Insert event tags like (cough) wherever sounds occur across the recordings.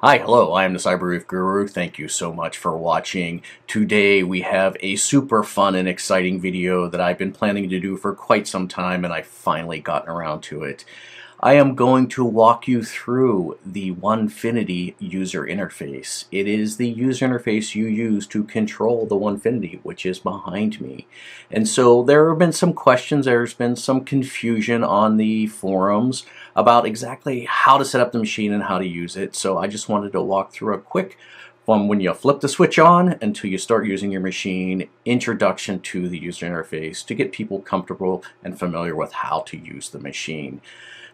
Hi, hello, I am the Cyberreef Guru. Thank you so much for watching. Today we have a super fun and exciting video that I've been planning to do for quite some time and I've finally gotten around to it. I am going to walk you through the Onefinity user interface. It is the user interface you use to control the Onefinity, which is behind me. And so there have been some questions, there's been some confusion on the forums about exactly how to set up the machine and how to use it. So I just wanted to walk through a quick from when you flip the switch on until you start using your machine, introduction to the user interface to get people comfortable and familiar with how to use the machine.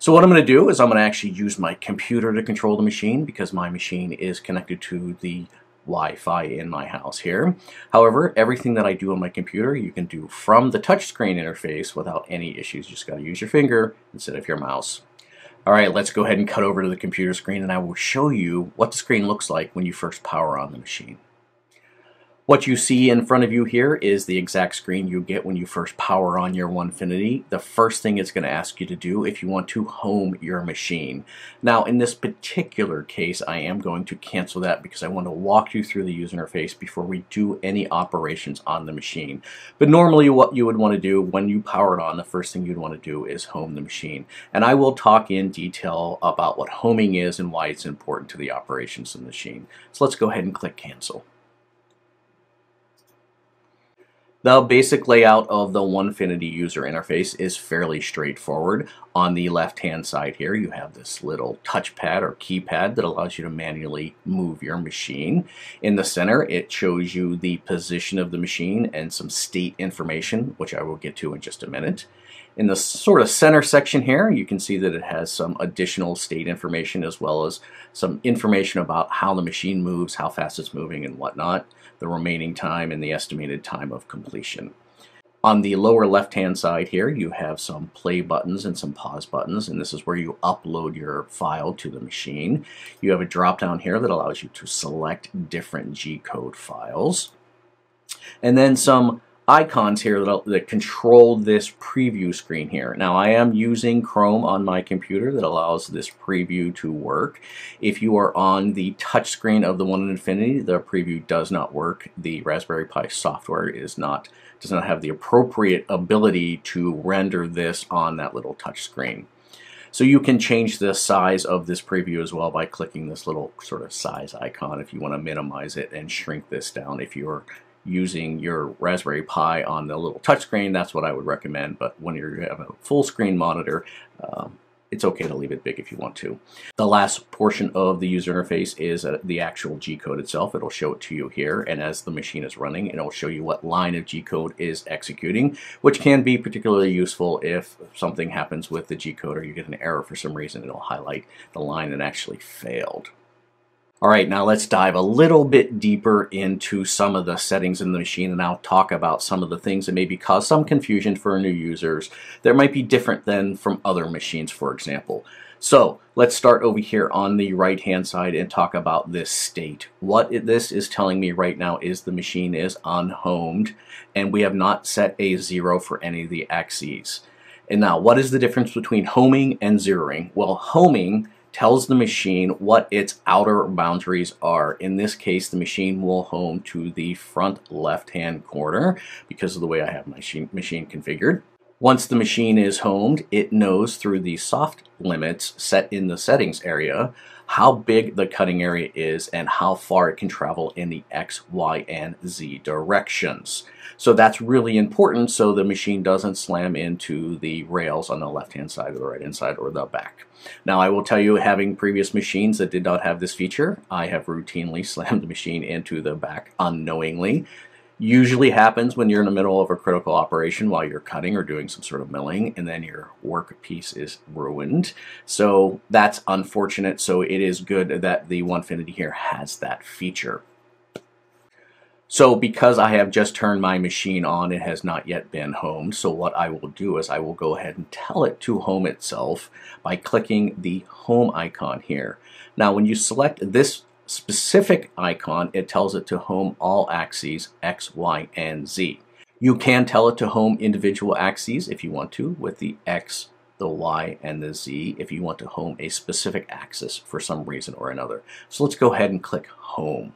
So what I'm going to do is I'm going to actually use my computer to control the machine because my machine is connected to the Wi-Fi in my house here. However, everything that I do on my computer you can do from the touchscreen interface without any issues. You just got to use your finger instead of your mouse. Alright, let's go ahead and cut over to the computer screen and I will show you what the screen looks like when you first power on the machine. What you see in front of you here is the exact screen you get when you first power on your Onefinity. The first thing it's going to ask you to do if you want to home your machine. Now in this particular case I am going to cancel that because I want to walk you through the user interface before we do any operations on the machine. But normally what you would want to do when you power it on, the first thing you'd want to do is home the machine. And I will talk in detail about what homing is and why it's important to the operations of the machine. So let's go ahead and click cancel. The basic layout of the Onefinity user interface is fairly straightforward. On the left hand side here you have this little touchpad or keypad that allows you to manually move your machine. In the center it shows you the position of the machine and some state information which I will get to in just a minute. In the sort of center section here, you can see that it has some additional state information as well as some information about how the machine moves, how fast it's moving, and whatnot, the remaining time, and the estimated time of completion. On the lower left-hand side here, you have some play buttons and some pause buttons, and this is where you upload your file to the machine. You have a drop-down here that allows you to select different G-code files. And then some icons here that, that control this preview screen here. Now I am using Chrome on my computer that allows this preview to work. If you are on the touch screen of the One in Infinity, the preview does not work. The Raspberry Pi software is not does not have the appropriate ability to render this on that little touch screen. So you can change the size of this preview as well by clicking this little sort of size icon if you want to minimize it and shrink this down if you're using your Raspberry Pi on the little touchscreen, that's what I would recommend. But when you have a full screen monitor, um, it's okay to leave it big if you want to. The last portion of the user interface is uh, the actual G-code itself. It'll show it to you here, and as the machine is running, it'll show you what line of G-code is executing, which can be particularly useful if something happens with the G-code or you get an error for some reason. It'll highlight the line that actually failed. All right, now let's dive a little bit deeper into some of the settings in the machine and I'll talk about some of the things that maybe cause some confusion for new users that might be different than from other machines, for example. So let's start over here on the right hand side and talk about this state. What this is telling me right now is the machine is unhomed and we have not set a zero for any of the axes. And now what is the difference between homing and zeroing? Well, homing tells the machine what its outer boundaries are. In this case, the machine will home to the front left-hand corner because of the way I have my machine configured. Once the machine is homed, it knows through the soft limits set in the settings area how big the cutting area is and how far it can travel in the X, Y, and Z directions. So that's really important so the machine doesn't slam into the rails on the left-hand side or the right-hand side or the back. Now I will tell you, having previous machines that did not have this feature, I have routinely (laughs) slammed the machine into the back unknowingly usually happens when you're in the middle of a critical operation while you're cutting or doing some sort of milling and then your work piece is ruined. So that's unfortunate. So it is good that the Onefinity here has that feature. So because I have just turned my machine on, it has not yet been homed. So what I will do is I will go ahead and tell it to home itself by clicking the home icon here. Now when you select this specific icon, it tells it to home all axes X, Y, and Z. You can tell it to home individual axes if you want to with the X, the Y, and the Z if you want to home a specific axis for some reason or another. So let's go ahead and click Home.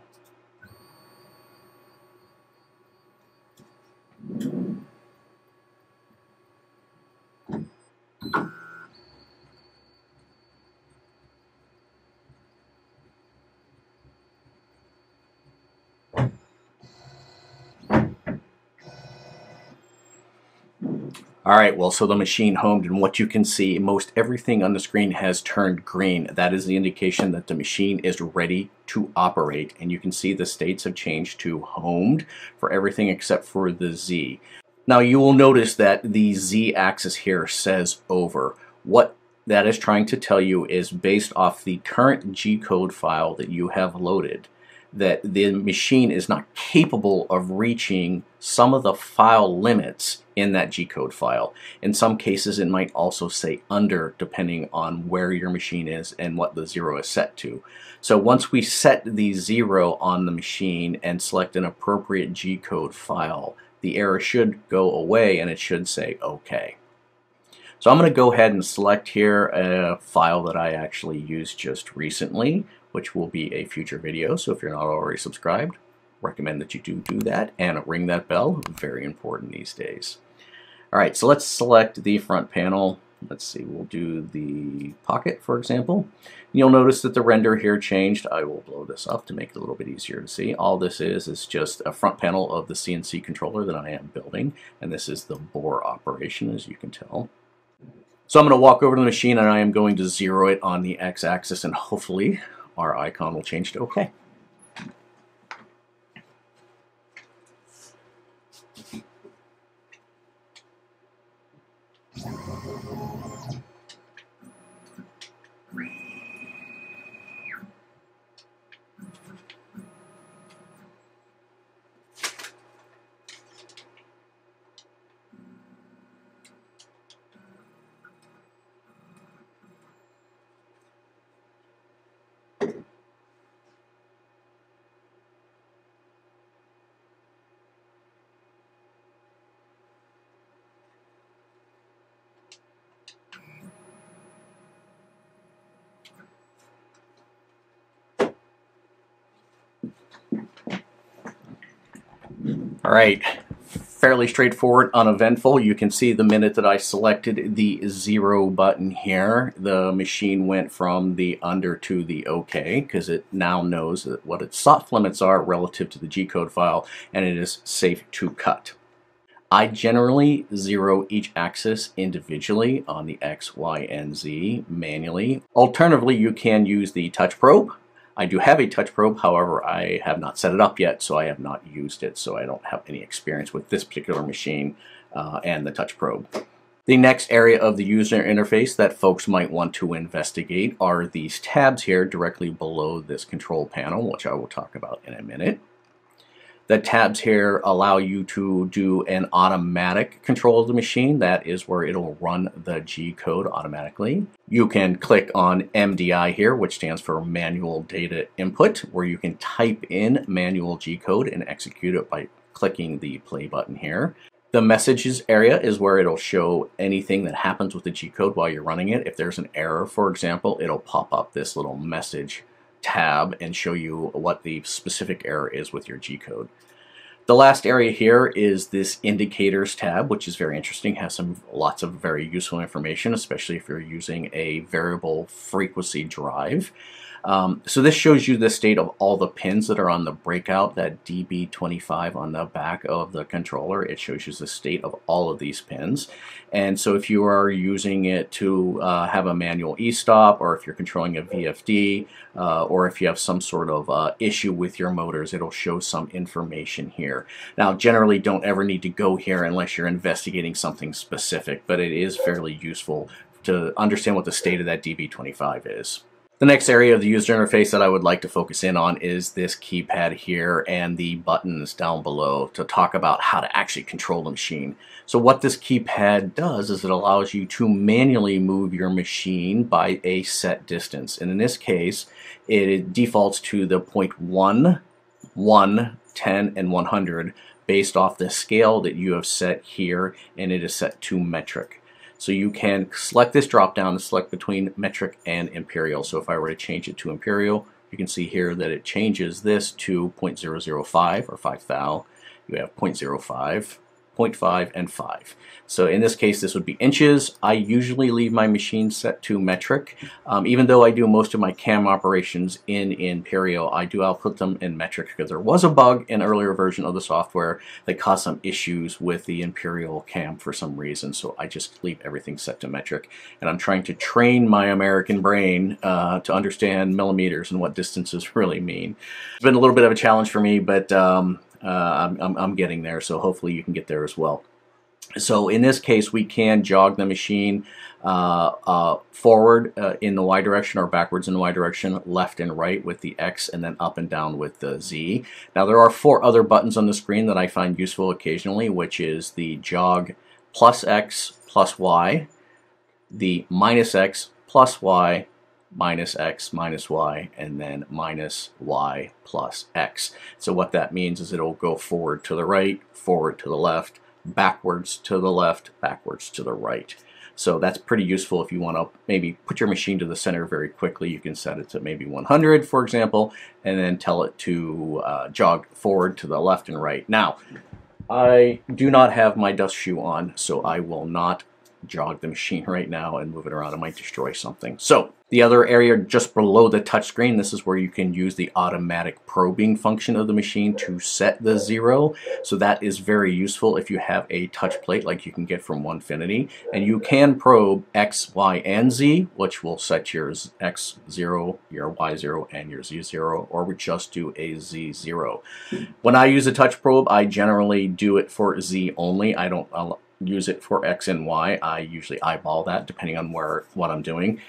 All right, well, so the machine homed, and what you can see, most everything on the screen has turned green. That is the indication that the machine is ready to operate, and you can see the states have changed to homed for everything except for the Z. Now, you will notice that the Z axis here says over. What that is trying to tell you is based off the current G code file that you have loaded that the machine is not capable of reaching some of the file limits in that G-code file. In some cases, it might also say under, depending on where your machine is and what the zero is set to. So once we set the zero on the machine and select an appropriate G-code file, the error should go away and it should say OK. So I'm going to go ahead and select here a file that I actually used just recently, which will be a future video. So if you're not already subscribed, recommend that you do do that and ring that bell. Very important these days. All right, so let's select the front panel. Let's see, we'll do the pocket, for example. You'll notice that the render here changed. I will blow this up to make it a little bit easier to see. All this is is just a front panel of the CNC controller that I am building, and this is the bore operation, as you can tell. So I'm going to walk over to the machine and I am going to zero it on the x-axis and hopefully our icon will change to OK. All right, fairly straightforward, uneventful. You can see the minute that I selected the zero button here, the machine went from the under to the OK because it now knows what its soft limits are relative to the G-code file and it is safe to cut. I generally zero each axis individually on the X, Y, and Z manually. Alternatively, you can use the touch probe I do have a touch probe, however, I have not set it up yet, so I have not used it, so I don't have any experience with this particular machine uh, and the touch probe. The next area of the user interface that folks might want to investigate are these tabs here directly below this control panel, which I will talk about in a minute. The tabs here allow you to do an automatic control of the machine. That is where it'll run the G code automatically. You can click on MDI here, which stands for Manual Data Input, where you can type in manual G code and execute it by clicking the play button here. The messages area is where it'll show anything that happens with the G code while you're running it. If there's an error, for example, it'll pop up this little message tab and show you what the specific error is with your G-code. The last area here is this indicators tab, which is very interesting, has some lots of very useful information, especially if you're using a variable frequency drive. Um, so this shows you the state of all the pins that are on the breakout, that DB25 on the back of the controller. It shows you the state of all of these pins. And so if you are using it to uh, have a manual e-stop, or if you're controlling a VFD, uh, or if you have some sort of uh, issue with your motors, it'll show some information here. Now, generally don't ever need to go here unless you're investigating something specific, but it is fairly useful to understand what the state of that DB25 is. The next area of the user interface that I would like to focus in on is this keypad here and the buttons down below to talk about how to actually control the machine. So what this keypad does is it allows you to manually move your machine by a set distance. And in this case, it defaults to the point 1, 1, 10, and 100 based off the scale that you have set here and it is set to metric. So you can select this drop down and select between metric and imperial. So if I were to change it to imperial, you can see here that it changes this to 0.005 or 5 thou. You have 0.05, 0.5, and 5. So in this case, this would be inches. I usually leave my machine set to metric. Um, even though I do most of my cam operations in Imperial, I do output them in metric because there was a bug in earlier version of the software that caused some issues with the Imperial cam for some reason. So I just leave everything set to metric. And I'm trying to train my American brain uh, to understand millimeters and what distances (laughs) really mean. It's been a little bit of a challenge for me, but um, uh, I'm, I'm, getting there. So hopefully you can get there as well. So in this case, we can jog the machine uh, uh, forward uh, in the y direction or backwards in the y direction, left and right with the X, and then up and down with the Z. Now there are four other buttons on the screen that I find useful occasionally, which is the jog plus X plus Y, the minus X plus Y, minus x minus y and then minus y plus x. So what that means is it'll go forward to the right, forward to the left, backwards to the left, backwards to the right. So that's pretty useful if you want to maybe put your machine to the center very quickly. You can set it to maybe 100, for example, and then tell it to uh, jog forward to the left and right. Now, I do not have my dust shoe on, so I will not jog the machine (laughs) right now and move it around. It might destroy something. So the other area just below the touchscreen, this is where you can use the automatic probing function of the machine to set the zero. So that is very useful if you have a touch plate like you can get from Onefinity. And you can probe X, Y, and Z, which will set your X0, your Y0, and your Z0, or we just do a Z0. When I use a touch probe, I generally do it for Z only. I don't use it for X and Y. I usually eyeball that depending on where what I'm doing.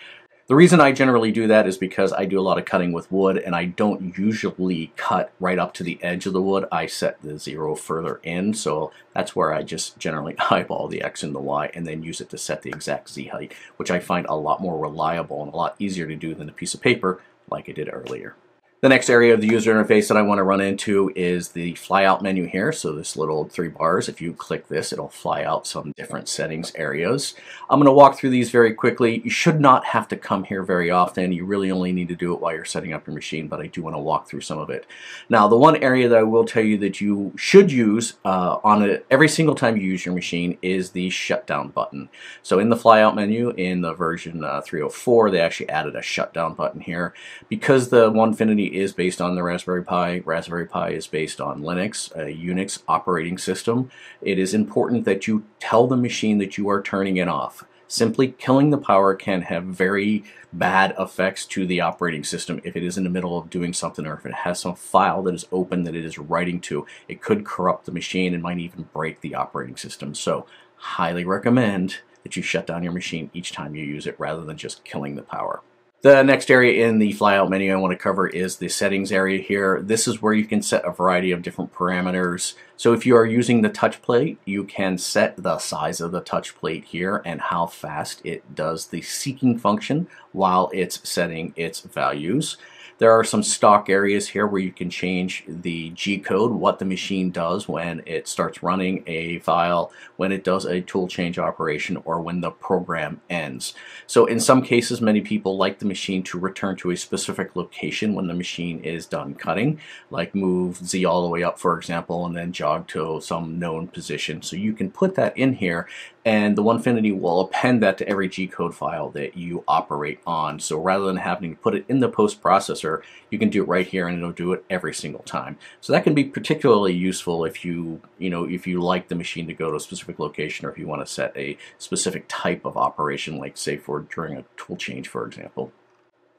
The reason I generally do that is because I do a lot of cutting with wood and I don't usually cut right up to the edge of the wood. I set the zero further in, so that's where I just generally (laughs) eyeball the X and the Y and then use it to set the exact Z height, which I find a lot more reliable and a lot easier to do than a piece of paper like I did earlier. The next area of the user interface that I want to run into is the flyout menu here. So this little three bars, if you click this, it'll fly out some different settings areas. I'm going to walk through these very quickly. You should not have to come here very often. You really only need to do it while you're setting up your machine, but I do want to walk through some of it. Now, the one area that I will tell you that you should use uh, on it every single time you use your machine is the shutdown button. So in the flyout menu, in the version uh, 304, they actually added a shutdown button here. Because the Onefinity is based on the Raspberry Pi. Raspberry Pi is based on Linux, a Unix operating system. It is important that you tell the machine that you are turning it off. Simply killing the power can have very bad effects to the operating system if it is in the middle of doing something or if it has some file that is open that it is writing to. It could corrupt the machine and might even break the operating system. So highly recommend that you shut down your machine each time you use it rather than just killing the power. The next area in the flyout menu I want to cover is the settings area here. This is where you can set a variety of different parameters. So if you are using the touch plate, you can set the size of the touch plate here and how fast it does the seeking function while it's setting its values. There are some stock areas here where you can change the G-code, what the machine does when it starts running a file, when it does a tool change operation, or when the program ends. So in some cases, many people like the machine to return to a specific location when the machine is done cutting, like move Z all the way up, for example, and then jog to some known position. So you can put that in here and the Onefinity will append that to every G-code file that you operate on. So rather than having to put it in the post processor, you can do it right here and it'll do it every single time. So that can be particularly useful if you, you know, if you like the machine to go to a specific location or if you want to set a specific type of operation, like say for during a tool change, for example.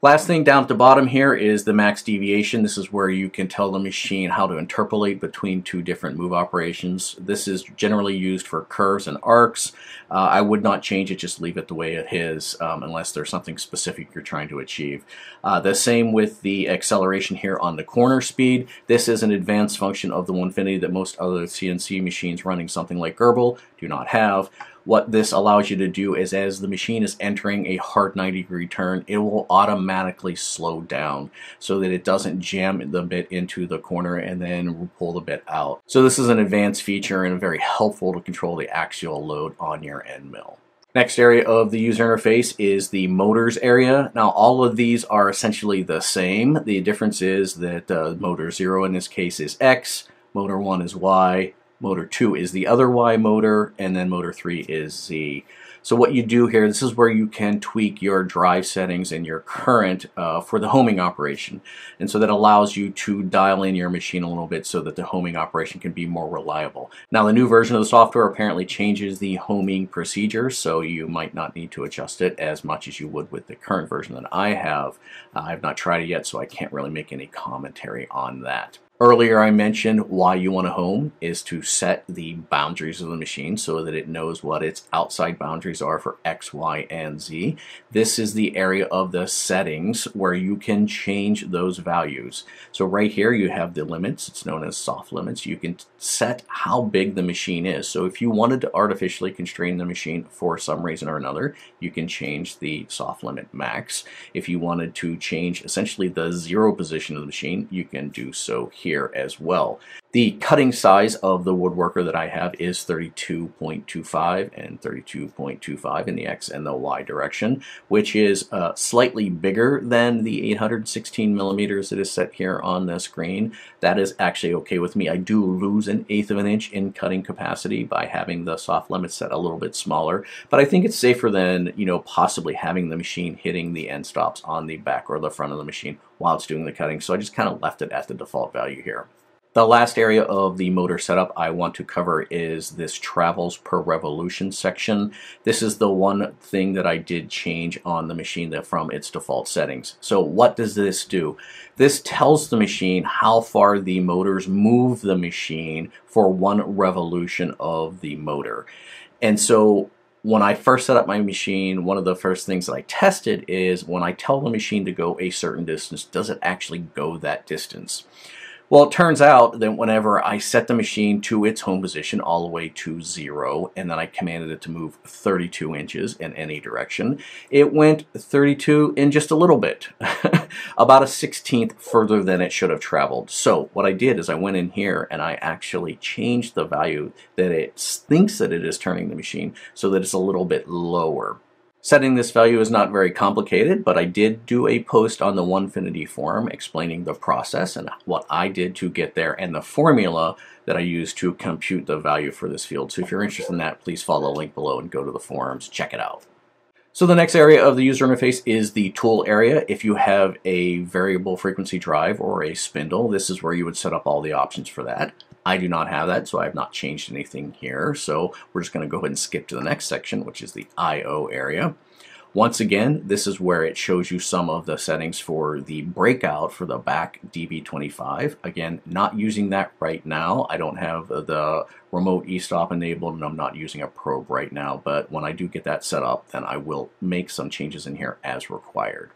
Last thing down at the bottom here is the max deviation. This is where you can tell the machine how to interpolate between two different move operations. This is generally used for curves and arcs. Uh, I would not change it, just leave it the way it is um, unless there's something specific you're trying to achieve. Uh, the same with the acceleration here on the corner speed. This is an advanced function of the Onefinity that most other CNC machines running something like GRBL do not have. What this allows you to do is as the machine is entering a hard 90 degree turn, it will automatically slow down so that it doesn't jam the bit into the corner and then pull the bit out. So this is an advanced feature and very helpful to control the axial load on your end mill. Next area of the user interface is the motors area. Now all of these are essentially the same. The difference is that uh, motor 0 in this case is X, motor 1 is Y, motor 2 is the other Y motor, and then motor 3 is Z. So what you do here, this is where you can tweak your drive settings and your current uh, for the homing operation. And so that allows you to dial in your machine a little bit so that the homing operation can be more reliable. Now the new version of the software apparently changes the homing procedure, so you might not need to adjust it as much as you would with the current version that I have. Uh, I've not tried it yet, so I can't really make any commentary on that. Earlier I mentioned why you want a home is to set the boundaries of the machine so that it knows what its outside boundaries are for X, Y, and Z. This is the area of the settings where you can change those values. So right here you have the limits, it's known as soft limits. You can set how big the machine is. So if you wanted to artificially constrain the machine for some reason or another, you can change the soft limit max. If you wanted to change essentially the zero position of the machine, you can do so here here as well. The cutting size of the woodworker that I have is 32.25 and 32.25 in the X and the Y direction, which is uh, slightly bigger than the 816 millimeters that is set here on the screen. That is actually okay with me. I do lose an eighth of an inch in cutting capacity by having the soft limit set a little bit smaller, but I think it's safer than, you know, possibly having the machine hitting the end stops on the back or the front of the machine while it's doing the cutting. So I just kind of left it at the default value here. The last area of the motor setup I want to cover is this travels per revolution section. This is the one thing that I did change on the machine from its default settings. So what does this do? This tells the machine how far the motors move the machine for one revolution of the motor. And so when I first set up my machine, one of the first things that I tested is when I tell the machine to go a certain distance, does it actually go that distance? Well, it turns out that whenever I set the machine to its home position all the way to zero, and then I commanded it to move 32 inches in any direction, it went 32 in just a little bit, (laughs) about a 16th further than it should have traveled. So what I did is I went in here and I actually changed the value that it thinks that it is turning the machine so that it's a little bit lower. Setting this value is not very complicated, but I did do a post on the Onefinity forum explaining the process and what I did to get there and the formula that I used to compute the value for this field. So if you're interested in that, please follow the link below and go to the forums, check it out. So the next area of the user interface is the tool area. If you have a variable frequency drive or a spindle, this is where you would set up all the options for that. I do not have that, so I have not changed anything here. So we're just going to go ahead and skip to the next section, which is the I.O. area. Once again, this is where it shows you some of the settings for the breakout for the back DB25. Again, not using that right now. I don't have the remote e-stop enabled and I'm not using a probe right now, but when I do get that set up, then I will make some changes in here as required.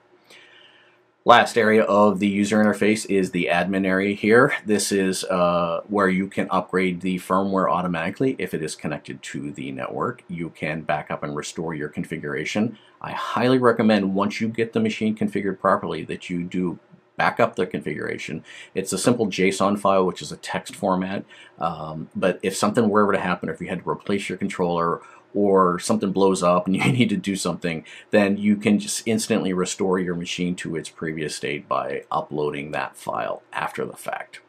Last area of the user interface is the admin area here. This is uh, where you can upgrade the firmware automatically if it is connected to the network. You can back up and restore your configuration. I highly recommend once you get the machine configured properly that you do back up the configuration. It's a simple JSON file, which is a text format. Um, but if something were ever to happen, if you had to replace your controller or something blows up and (laughs) you need to do something, then you can just instantly restore your machine to its previous state by uploading that file after the fact.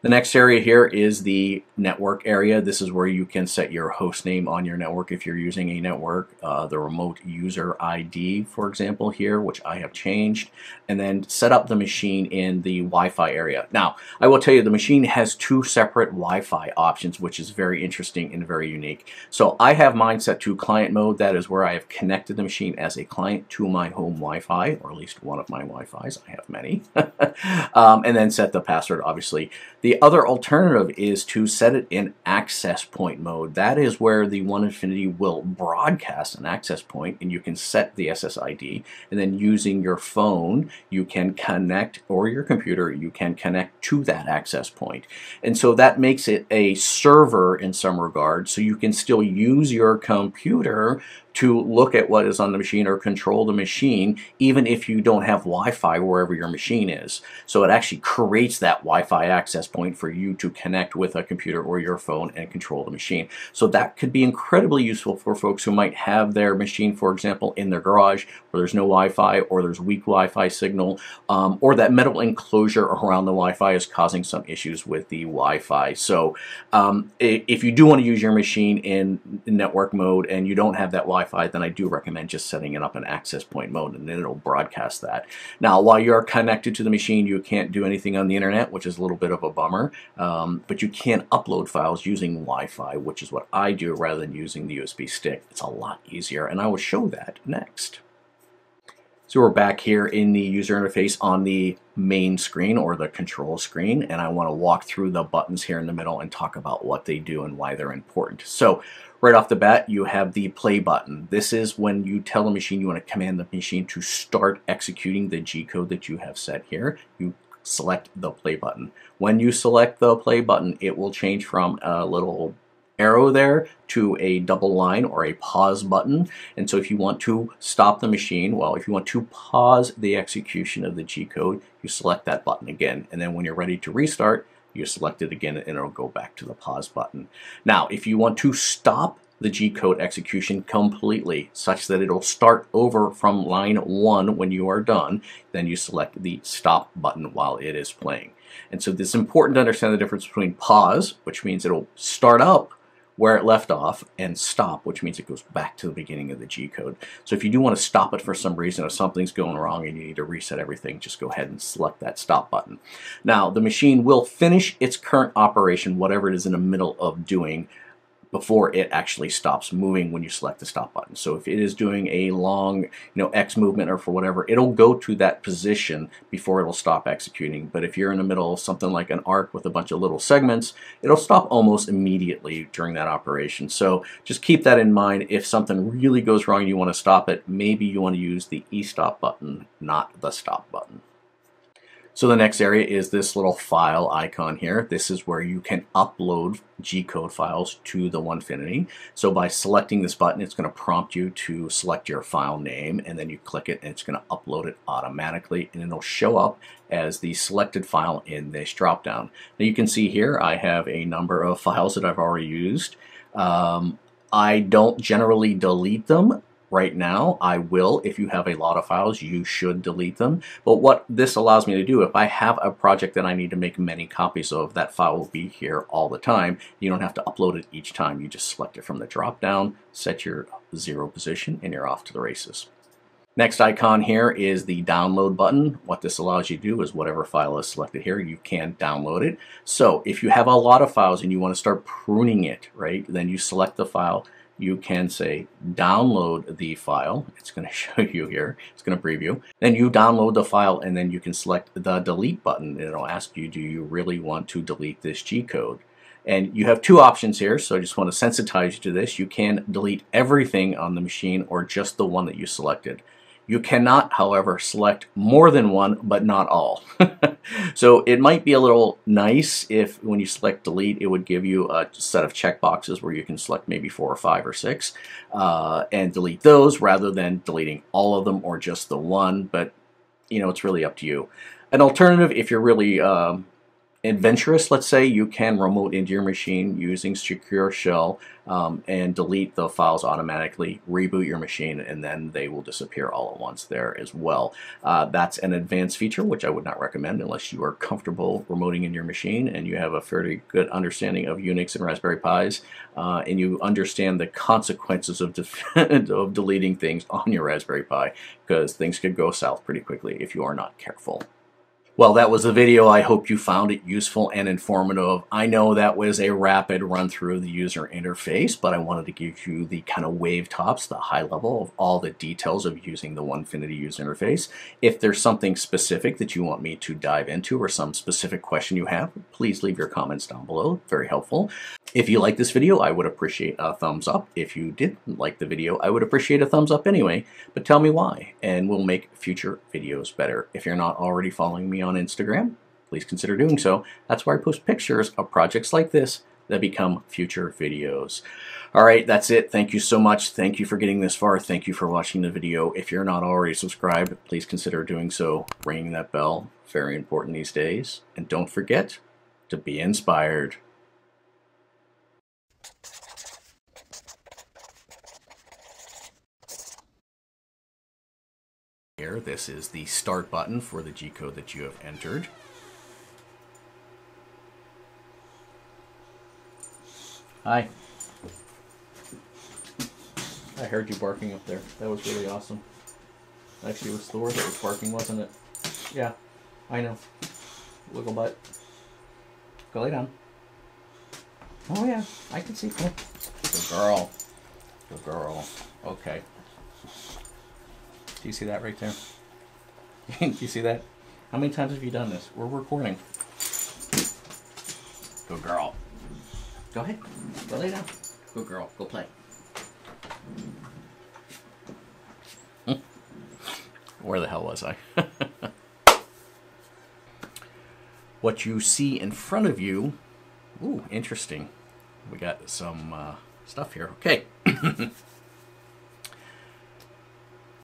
The next area here is the network area. This is where you can set your host name on your network if you're using a network. Uh, the remote user ID, for example, here, which I have changed, and then set up the machine in the Wi-Fi area. Now, I will tell you the machine has two separate Wi-Fi options, which is very interesting and very unique. So I have mine set to client mode. That is where I have connected the machine as a client to my home Wi-Fi, or at least one of my Wi-Fis. I have many. (laughs) um, and then set the password, obviously. The other alternative is to set it in access point mode. That is where the Onefinity will broadcast an access point and you can set the SSID and then using your phone you can connect or your computer you can connect to that access point. And so that makes it a server in some regard so you can still use your computer to look at what is on the machine or control the machine, even if you don't have Wi-Fi wherever your machine is. So it actually creates that Wi-Fi access point for you to connect with a computer or your phone and control the machine. So that could be incredibly useful for folks who might have their machine, for example, in their garage where there's no Wi-Fi or there's weak Wi-Fi signal, um, or that metal enclosure around the Wi-Fi is causing some issues with the Wi-Fi. So um, if you do want to use your machine in network mode and you don't have that Wi-Fi, then I do recommend just setting it up in access point mode and then it'll broadcast that. Now, while you're connected to the machine, you can't do anything on the internet, which is a little bit of a bummer, um, but you can upload files using Wi-Fi, which is what I do rather than using the USB stick. It's a lot easier, and I will show that next. So we're back here in the user interface on the main screen or the control screen and I want to walk through the buttons here in the middle and talk about what they do and why they're important. So right off the bat you have the play button. This is when you tell the machine you want to command the machine to start executing the G code that you have set here. You select the play button. When you select the play button it will change from a little arrow there to a double line or a pause button. And so if you want to stop the machine, well, if you want to pause the execution of the G-code, you select that button again. And then when you're ready to restart, you select it again and it'll go back to the pause button. Now, if you want to stop the G-code execution completely such that it'll start over from line 1 when you are done, then you select the stop button while it is playing. And so it's important to understand the difference between pause, which means it'll start up where it left off and stop, which means it goes back to the beginning of the G code. So if you do want to stop it for some reason, if something's going wrong and you need to reset everything, just go ahead and select that stop button. Now, the machine will finish its current operation, whatever it is in the middle of doing, before it actually stops moving when you select the stop button. So if it is doing a long, you know, X movement or for whatever, it'll go to that position before it'll stop executing. But if you're in the middle of something like an arc with a bunch of little segments, it'll stop almost immediately during that operation. So just keep that in mind. If something really goes wrong and you want to stop it, maybe you want to use the e-stop button, not the stop button. So the next area is this little file icon here. This is where you can upload G-code files to the Onefinity. So by selecting this button, it's going to prompt you to select your file name, and then you click it, and it's going to upload it automatically, and it'll show up as the selected file in this dropdown. Now you can see here I have a number of files that I've already used. Um, I don't generally delete them right now. I will. If you have a lot of files, you should delete them. But what this allows me to do, if I have a project that I need to make many copies of, that file will be here all the time. You don't have to upload it each time. You just select it from the drop down, set your zero position, and you're off to the races. Next icon here is the download button. What this allows you to do is whatever file is selected here, you can download it. So if you have a lot of files and you want to start pruning it, right, then you select the file, you can say download the file. It's going (laughs) to show you here. It's going to preview. Then you download the file and then you can select the delete button. It'll ask you, do you really want to delete this G code? And you have two options here, so I just want to sensitize you to this. You can delete everything on the machine or just the one that you selected. You cannot, however, select more than one, but not all. (laughs) so it might be a little nice if when you select delete, it would give you a set of checkboxes where you can select maybe four or five or six uh, and delete those rather than deleting all of them or just the one. But, you know, it's really up to you. An alternative, if you're really um, adventurous, let's say, you can remote into your machine using Secure Shell um, and delete the files automatically, reboot your machine, and then they will disappear all at once there as well. Uh, that's an advanced feature, which I would not recommend unless you are comfortable remoting in your machine and you have a fairly good understanding of Unix and Raspberry Pis, uh, and you understand the consequences of, (laughs) of deleting things on your Raspberry Pi, because things could go south pretty quickly if you are not careful. Well, that was the video. I hope you found it useful and informative. I know that was a rapid run through the user interface, but I wanted to give you the kind of wave tops, the high level of all the details of using the Onefinity user interface. If there's something specific that you want me to dive into or some specific question you have, please leave your comments down below. Very helpful. If you like this video, I would appreciate a thumbs up. If you didn't like the video, I would appreciate a thumbs up anyway, but tell me why, and we'll make future videos better. If you're not already following me on Instagram, please consider doing so. That's where I post pictures of projects like this that become future videos. All right, that's it. Thank you so much. Thank you for getting this far. Thank you for watching the video. If you're not already subscribed, please consider doing so. Ringing that bell, very important these days. And don't forget to be inspired. Here, this is the start button for the G-code that you have entered. Hi. I heard you barking up there. That was really awesome. Actually, it was Thor that was barking, wasn't it? Yeah, I know. Wiggle butt. Go lay down. Oh yeah, I can see. Oh, Good girl. Good girl. Okay. Do you see that right there? Do (laughs) you see that? How many times have you done this? We're recording. Good girl. Go ahead. Go lay down. Good girl. Go play. Where the hell was I? (laughs) what you see in front of you. Ooh, interesting. We got some uh, stuff here. Okay. (laughs)